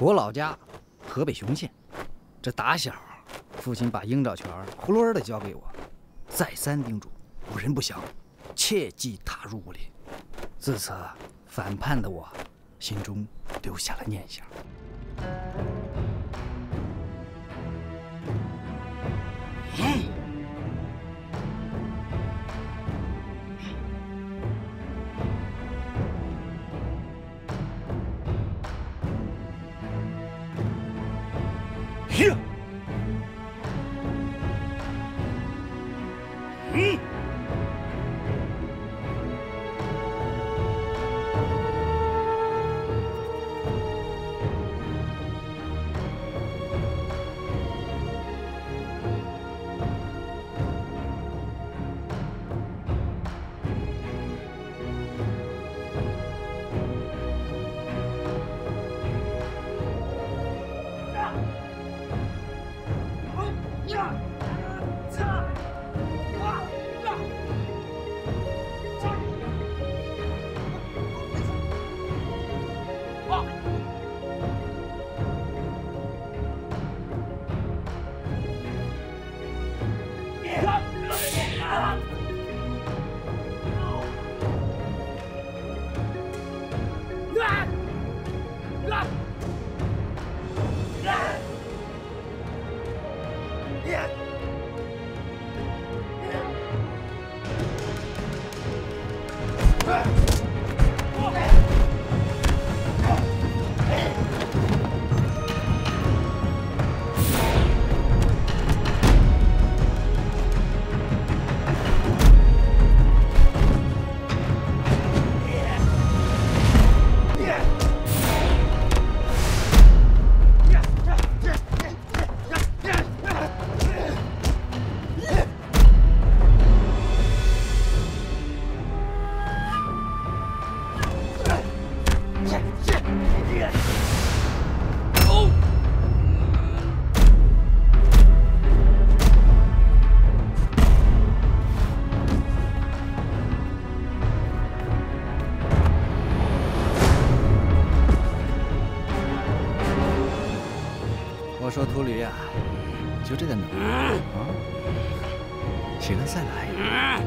我老家河北雄县，这打小父亲把鹰爪拳呼噜的教给我，再三叮嘱无人不祥，切忌踏入武林。自此，反叛的我心中留下了念想。ひ。我说秃驴呀、就这点能力啊，起来再来。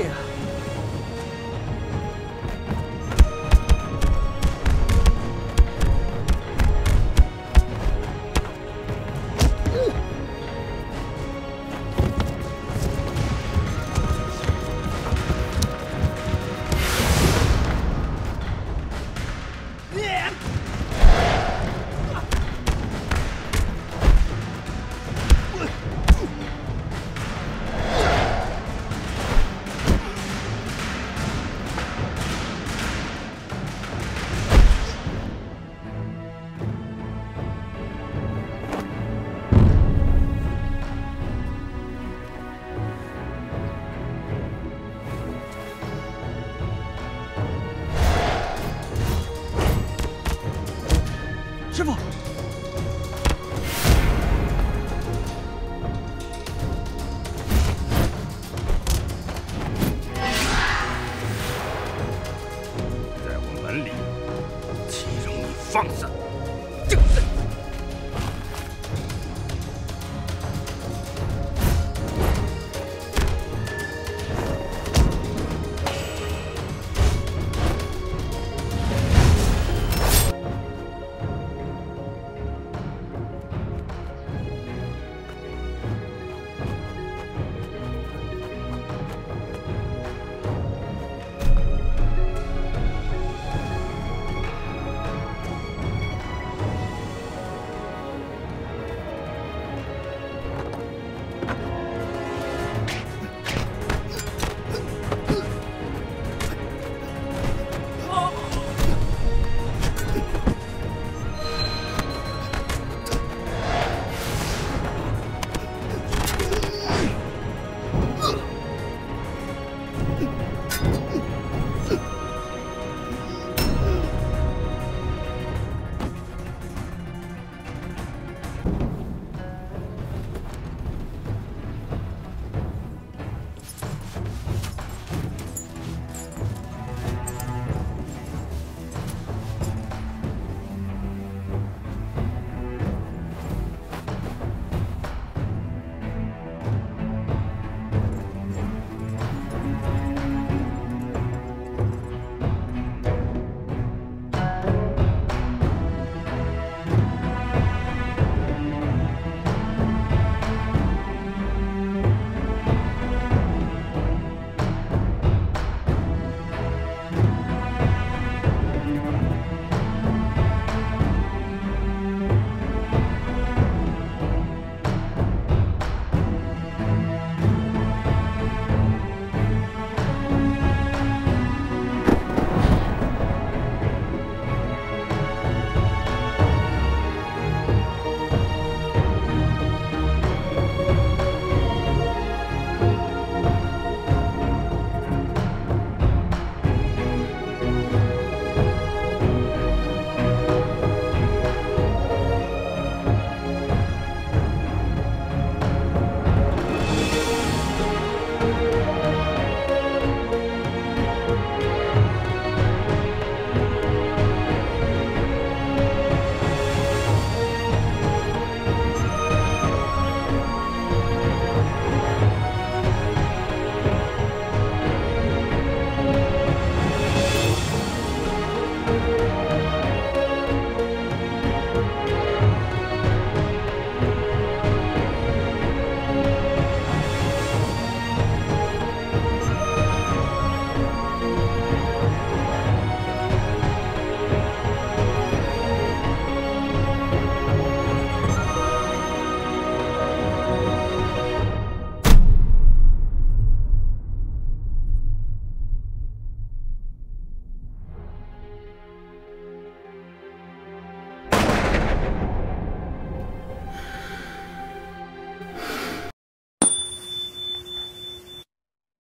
here. 放肆。